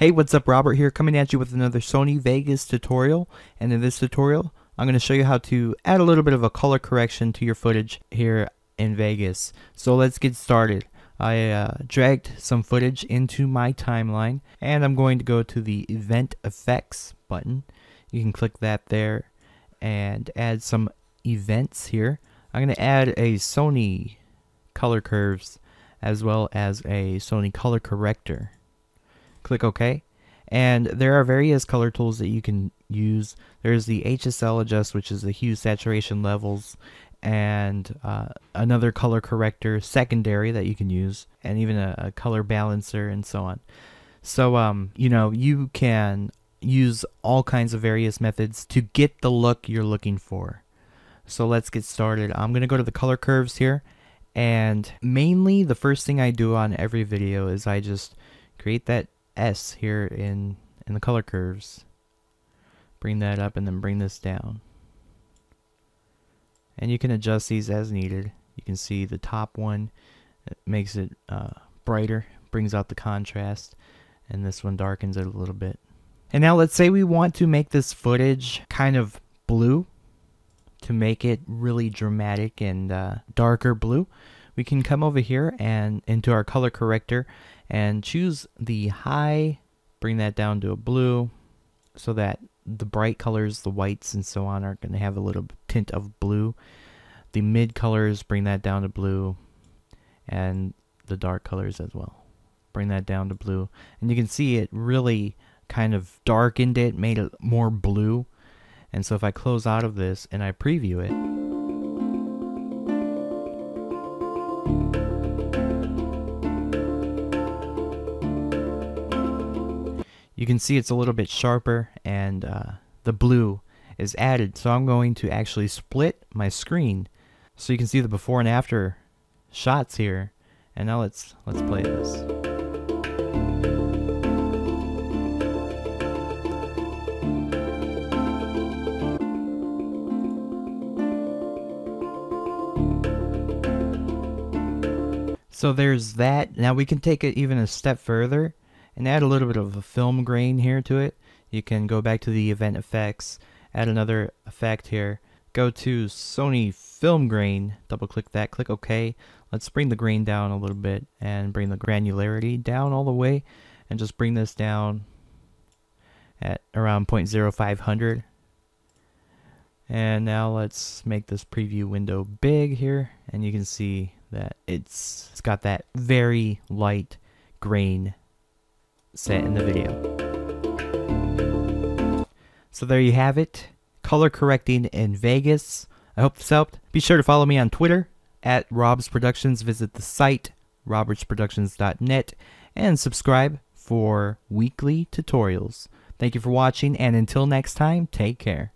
Hey, what's up? Robert here, coming at you with another Sony Vegas tutorial. And in this tutorial, I'm going to show you how to add a little bit of a color correction to your footage here in Vegas. So let's get started. I uh, dragged some footage into my timeline, and I'm going to go to the Event Effects button. You can click that there and add some events here. I'm going to add a Sony color curves as well as a Sony color corrector click OK. And there are various color tools that you can use. There's the HSL adjust, which is the hue saturation levels, and uh, another color corrector secondary that you can use, and even a, a color balancer and so on. So, um, you know, you can use all kinds of various methods to get the look you're looking for. So let's get started. I'm going to go to the color curves here. And mainly the first thing I do on every video is I just create that S here in, in the color curves. Bring that up and then bring this down. And you can adjust these as needed. You can see the top one it makes it uh, brighter, brings out the contrast, and this one darkens it a little bit. And now let's say we want to make this footage kind of blue to make it really dramatic and uh, darker blue. We can come over here and into our color corrector and choose the high, bring that down to a blue so that the bright colors, the whites and so on, are going to have a little tint of blue. The mid colors, bring that down to blue, and the dark colors as well. Bring that down to blue. And you can see it really kind of darkened it, made it more blue. And so if I close out of this and I preview it, you can see it's a little bit sharper and uh, the blue is added. So I'm going to actually split my screen so you can see the before and after shots here. And now let's let's play this. So there's that. Now we can take it even a step further and add a little bit of a film grain here to it. You can go back to the event effects, add another effect here. Go to Sony film grain, double click that, click OK. Let's bring the grain down a little bit and bring the granularity down all the way and just bring this down at around 0.0500. And now let's make this preview window big here and you can see that it's, it's got that very light grain set in the video. So there you have it. Color correcting in Vegas. I hope this helped. Be sure to follow me on Twitter at Rob's Productions. Visit the site robertsproductions.net and subscribe for weekly tutorials. Thank you for watching and until next time, take care.